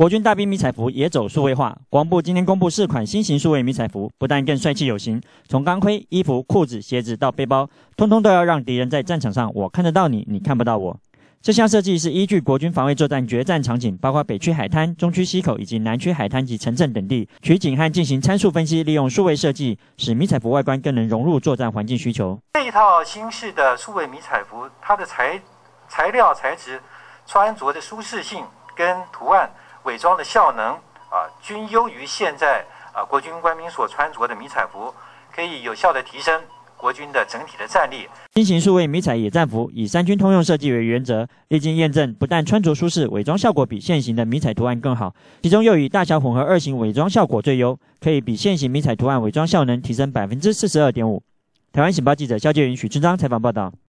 国军大兵迷彩服也走数位化。国防部今天公布四款新型数位迷彩服，不但更帅气有型，从钢盔、衣服、裤子、鞋子到背包，通通都要让敌人在战场上我看得到你，你看不到我。这项设计是依据国军防卫作战决战场景，包括北区海滩、中区溪口以及南区海滩及城镇等地，取景和进行参数分析，利用数位设计，使迷彩服外观更能融入作战环境需求。这一套新式的数位迷彩服，它的材材料材质、穿着的舒适性跟图案。伪装的效能啊，均优于现在啊国军官兵所穿着的迷彩服，可以有效的提升国军的整体的战力。新型数位迷彩野战服以三军通用设计为原则，历经验证，不但穿着舒适，伪装效果比现行的迷彩图案更好，其中又以大小混合二型伪装效果最优，可以比现行迷彩图案伪装效能提升百分之四十二点五。台湾醒报记者肖建云、许春章采访报道。